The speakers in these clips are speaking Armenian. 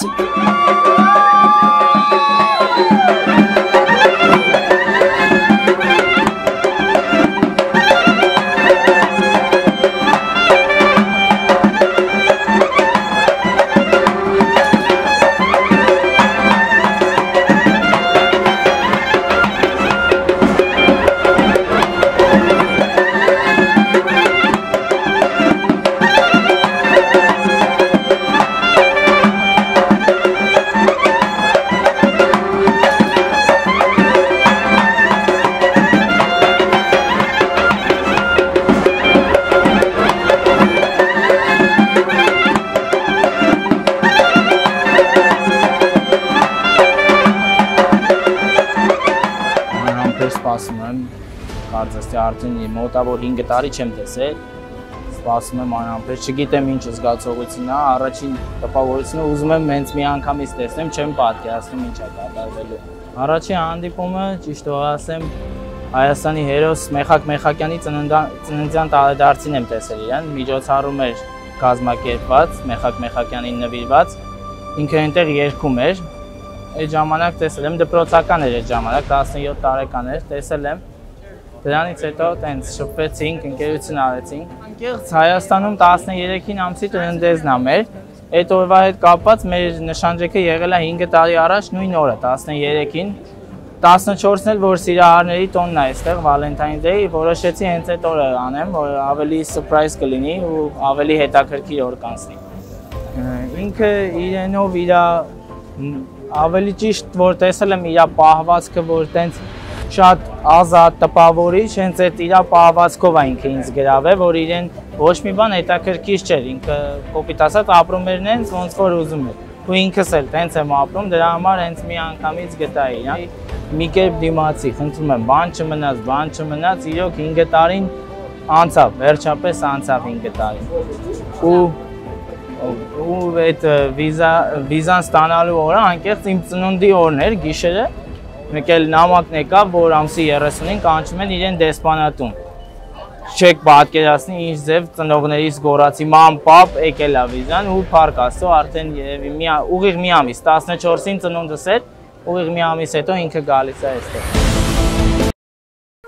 Sim. Սպասում եմ, կարծես թե արդեն մոտավոր 5 տարի չեմ տեսել։ Սպասում եմ անհամբեր, չգիտեմ ինչ զգացողություն է, առաջին տպավորությունը ուզում եմ հենց մի անգամից տեսնեմ, չեմ պատկերացնում ինչ է կատարվելու։ Առաջին հանդիպումը, ճիշտ ասեմ, Հայաստանի հերոս Մեխակ Մեխակյանի ծննդյան տարեդարձին եմ տեսել իրեն, միջոցառում էր կազմակերպված Մեխակ Մեխակյանին նվիրված։ Ինքը այնտեղ երգում էր, այդ ժամանակ տեսել եմ դպրոցական էր այդ ժամանակ 17 տարեկան էր տեսել եմ դրանից հետո տենց շփվեցինք ընկերություն արեցինք անկեղծ Հայաստանում 13-ին ամսի տննդեզն ա մեր այդ օրվա հետ կապված մեր նշանջեքը եղել է 5 տարի առաջ նույն օրը 13-ին 14-ն էլ որ սիրահարների տոնն է այստեղ Valentine Day որոշեցի հենց այդ օրը անեմ որ ավելի surprise կլինի ու ավելի հետաքրքիր օր կանցնի ինքը իրենով իրա ավելի ճիշտ որ տեսել եմ իր պահվածքը որ տենց շատ ազատ տպավորիչ հենց այդ իր պահվածքով է ինքը ինձ գրավել որ իրեն ոչ մի բան հետաքրքիր չէր ինքը կոպիտ ասած ապրում էր նենց ոնց որ ուզում էր ու ինքս էլ տենց եմ ապրում դրա համար հենց մի անգամից գտա իրան մի կերպ դիմացի խնդրում եմ բան չմնաց բան չմնաց իրոք 5 տարին անցավ վերջապես անցավ 5 տարին ու ու այդ վիզա վիզան ստանալու օրը անկեղծ իմ ծնունդի օրն էր գիշերը մեկ էլ նամակն եկավ որ ամսի 30-ին կանչում են իրեն դեսպանատուն չեք պատկերացնի ինչ ձև ծնողներից գորացի ման պապ եկել է վիզան ու փառք աստծո արդեն երևի մի ուղիղ մի ամիս 14-ին ծնունդս էր ուղիղ մի ամիս հետո ինքը գալիս է այստեղ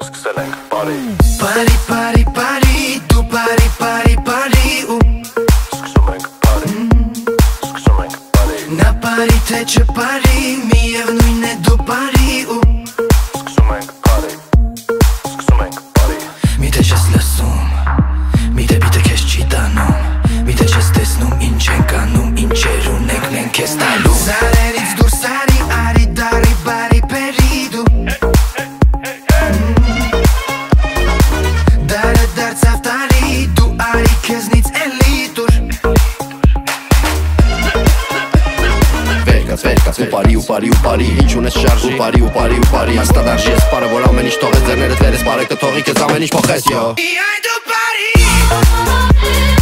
Սկսել ենք բարի Բարի, բարի, բարի, դու բարի, բարի, բարի Նա բարի թե չբարի, միևնույն է Վերկաց, վերկաց, ու բարի ու բարի ու բարի Ինչ ունես շարժ ու բարի ու բարի ու բարի Հաստատ արժի ես պարը, որ ամեն ինչ թողես ձերներդ վերես պարը կթողի քեզ ամեն ինչ փոխես, յո Իայն դու բարի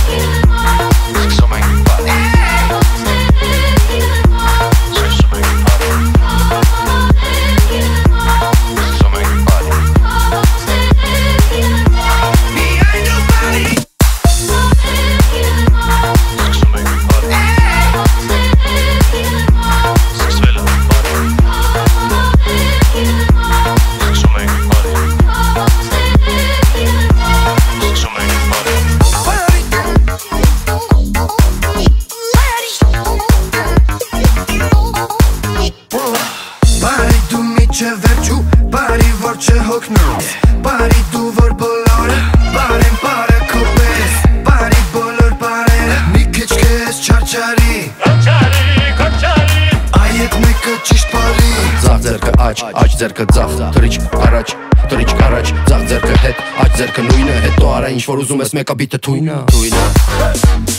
աջ, աջ ձերքը ձախ Թրիչք առաջ, թրիչք առաջ Ձախ ձերքը հետ, աջ ձերքը նույնը Հետո արա ինչ որ ուզում ես մեկը բիթը թույնը Թույնը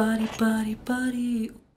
բարի բարի բարի